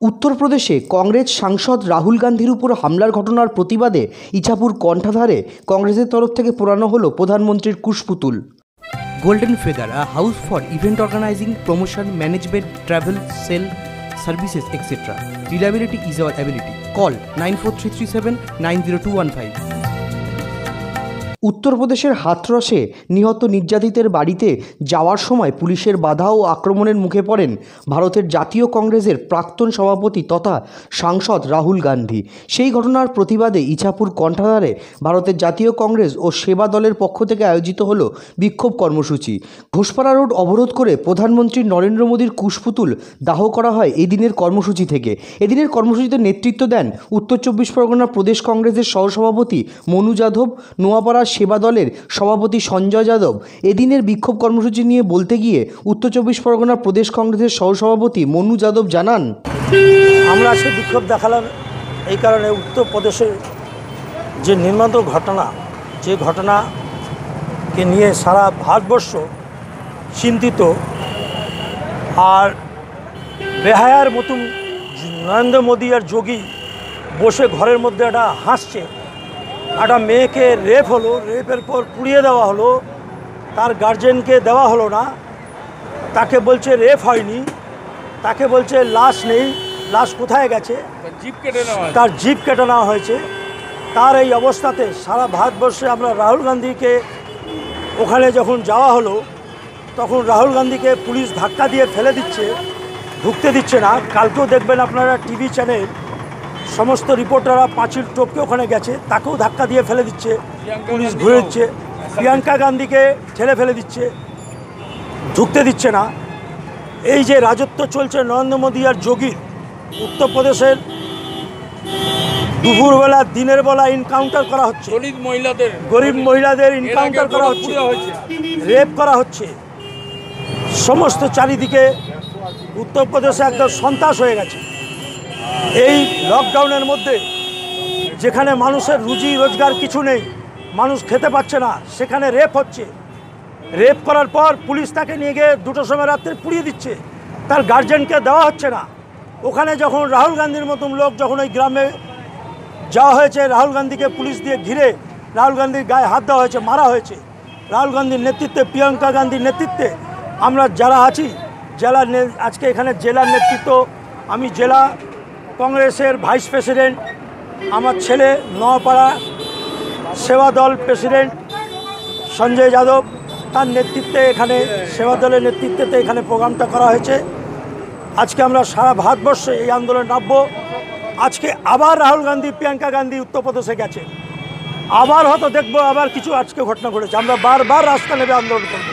উত্তরপ্রদেশে কংগ্রেস সাংসদ রাহুল গান্ধীর উপর হামলার ঘটনার প্রতিবাদে ইছাপুর কণ্ঠাধারে কংগ্রেসের তরফ থেকে পোড়ানো হল প্রধানমন্ত্রীর কুশপুতুল। Golden feather a house for event organizing promotion management travel sale services etcetera reliability is our ability call nine four three three seven nine zero two one five উত্তরপ্রদেশের হাথরসে নিহত নির্যাতিতের বাড়িতে যাওয়ার সময় পুলিশের বাধা ও আক্রমণের মুখে পড়েন ভারতের জাতীয় কংগ্রেসের প্রাক্তন সভাপতি তথা সাংসদ রাহুল গান্ধী। সেই ঘটনার প্রতিবাদে ইছাপুর কণ্ঠাধারে ভারতের জাতীয় কংগ্রেস ও সেবা দলের পক্ষ থেকে আয়োজিত হলো বিক্ষোভ কর্মসূচি। ঘোষপাড়া রোড অবরোধ করে প্রধানমন্ত্রী নরেন্দ্র মোদীর কুশপুতুল দাহ করা হয় এদিনের কর্মসূচি থেকে। এদিনের কর্মসূচিতে নেতৃত্ব দেন উত্তর চব্বিশ পরগনা প্রদেশ কংগ্রেসের সহসভাপতি মনু যাদব, নোয়াপাড়া সেবা দলের সভাপতি সঞ্জয় যাদব। এদিনের বিক্ষোভ কর্মসূচি নিয়ে বলতে গিয়ে উত্তর চব্বিশ পরগনা প্রদেশ কংগ্রেসের সহসভাপতি মনু যাদব জানান, আমরা আজকে বিক্ষোভ দেখালাম এই কারণে উত্তরপ্রদেশের যে নির্মান্ত ঘটনা, যে ঘটনাকে নিয়ে সারা ভারতবর্ষ চিন্তিত আর বেহায়ার মতন নরেন্দ্র মোদী আর যোগী বসে ঘরের মধ্যে একটা হাসছে। একটা মেয়েকে রেপ হলো রেপের পর পুড়িয়ে দেওয়া হলো তার গার্জেনকে দেওয়া হলো না। তাকে বলছে রেপ হয়নি তাকে বলছে লাশ নেই লাশ কোথায় গেছে? জিপ কেটে নেওয়া তার জিপ কেটে নেওয়া হয়েছে। তার এই অবস্থাতে সারা ভারতবর্ষে আমরা রাহুল গান্ধীকে ওখানে যখন যাওয়া হলো তখন রাহুল গান্ধীকে পুলিশ ধাক্কা দিয়ে ফেলে দিচ্ছে ঢুকতে দিচ্ছে না। কালকেও দেখবেন আপনারা টিভি চ্যানেল সমস্ত রিপোর্টাররা পাঁচিল টপকে ওখানে গেছে তাকেও ধাক্কা দিয়ে ফেলে দিচ্ছে পুলিশ ঘুরে দিচ্ছে প্রিয়াঙ্কা গান্ধীকে ঠেলে ফেলে দিচ্ছে ঢুকতে দিচ্ছে না। এই যে রাজত্ব চলছে নরেন্দ্র মোদী আর যোগীর উত্তরপ্রদেশের দুপুরবেলা দিনের বেলা ইনকাউন্টার করা হচ্ছে। দলিত মহিলাদের গরিব মহিলাদের ইনকাউন্টার করা হচ্ছে রেপ করা হচ্ছে। সমস্ত চারিদিকে উত্তরপ্রদেশে একদম সন্ত্রাস হয়ে গেছে। এই লকডাউনের মধ্যে যেখানে মানুষের রুজি, রোজগার কিছু নেই, মানুষ খেতে পাচ্ছে না, সেখানে রেপ হচ্ছে। রেপ করার পর পুলিশ তাকে নিয়ে গিয়ে দুটো সময় রাত্রে পুড়িয়ে দিচ্ছে। তার গার্জেনকে দেওয়া হচ্ছে না। ওখানে যখন রাহুল গান্ধীর মতন লোক যখন ওই গ্রামে যাওয়া হয়েছে, রাহুল গান্ধীকে পুলিশ দিয়ে ঘিরে রাহুল গান্ধীর গায়ে হাত দেওয়া হয়েছে, মারা হয়েছে। রাহুল গান্ধীর নেতৃত্বে, প্রিয়াঙ্কা গান্ধীর নেতৃত্বে আমরা যারা আছি জেলা আজকে এখানে জেলার নেতৃত্ব, আমি জেলা কংগ্রেসের ভাইস প্রেসিডেন্ট, আমার ছেলে নোয়াপাড়া সেবা দল প্রেসিডেন্ট সঞ্জয় যাদব, তার নেতৃত্বে এখানে সেবা দলের নেতৃত্বে এখানে প্রোগ্রামটা করা হয়েছে। আজকে আমরা সারা ভারতবর্ষে এই আন্দোলন নামবো। আজকে আবার রাহুল গান্ধী, প্রিয়াঙ্কা গান্ধী উত্তরপ্রদেশে গেছে। আবার হয়তো দেখব আবার কিছু আজকে ঘটনা ঘটেছে। আমরা বারবার রাস্তা নেবে আন্দোলন করব।